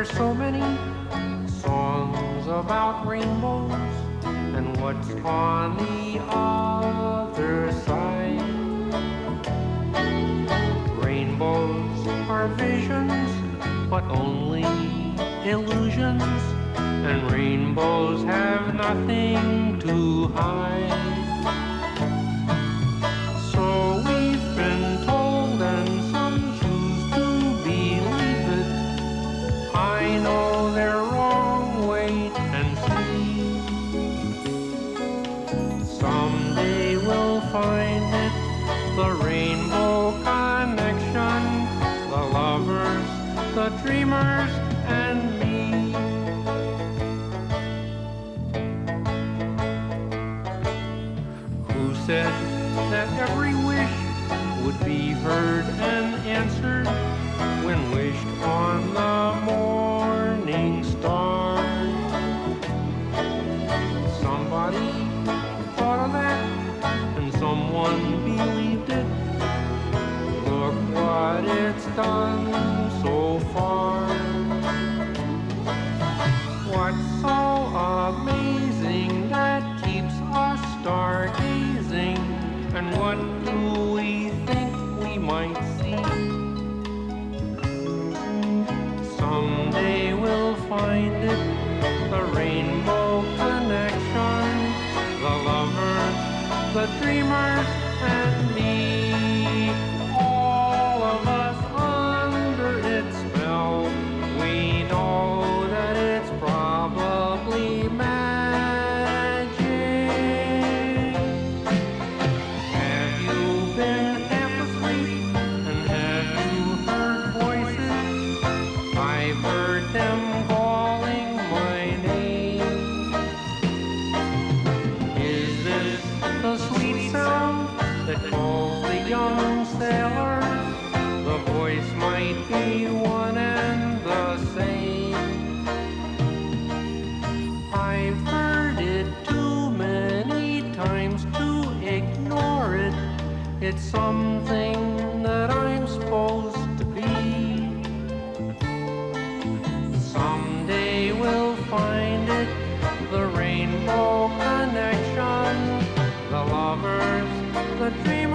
Why are there so many songs about rainbows? And what's on the other side? Rainbows are visions, but only illusions. And rainbows have nothing to hide. The rainbow connection, the lovers, the dreamers, and me. Who said that every wish would be heard and answered when wished on the morning star? Somebody thought of that and someone believed done so far. What's so amazing that keeps us stargazing? And what do we think we might see? Someday we'll find it, the rainbow connection, the lovers, the dreamers, the young sailor, the voice might be one and the same. I've heard it too many times to ignore it. It's something that I'm supposed to be. Someday we'll find it, the rainbow connection, the lovers, the dreamers.